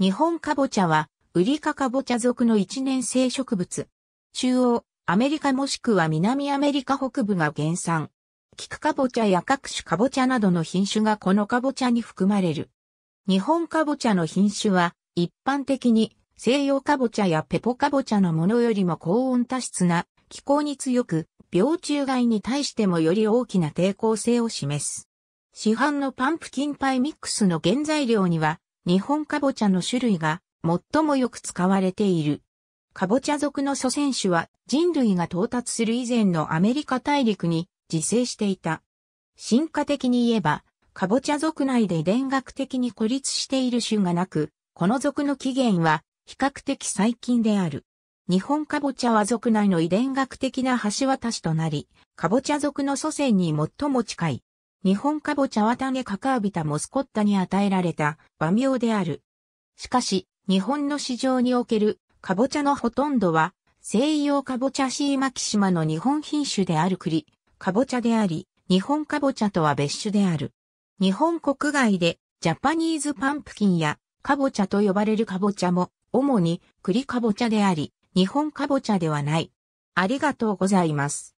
日本かぼちゃは、ウリカかぼちゃ属の一年生植物。中央、アメリカもしくは南アメリカ北部が原産。菊かぼちゃや各種かぼちゃなどの品種がこのかぼちゃに含まれる。日本かぼちゃの品種は、一般的に西洋かぼちゃやペポかぼちゃのものよりも高温多湿な気候に強く、病虫害に対してもより大きな抵抗性を示す。市販のパンプキンパイミックスの原材料には、日本かぼちゃの種類が最もよく使われている。かぼちゃ属の祖先種は人類が到達する以前のアメリカ大陸に自生していた。進化的に言えば、かぼちゃ属内で遺伝学的に孤立している種がなく、この属の起源は比較的最近である。日本かぼちゃは属内の遺伝学的な橋渡しとなり、かぼちゃ属の祖先に最も近い。日本かぼちゃは種カカービタモスコッタに与えられた和名である。しかし、日本の市場におけるかぼちゃのほとんどは、西洋かぼちゃシーマキシマの日本品種である栗、かぼちゃであり、日本かぼちゃとは別種である。日本国外で、ジャパニーズパンプキンや、かぼちゃと呼ばれるかぼちゃも、主に栗かぼちゃであり、日本かぼちゃではない。ありがとうございます。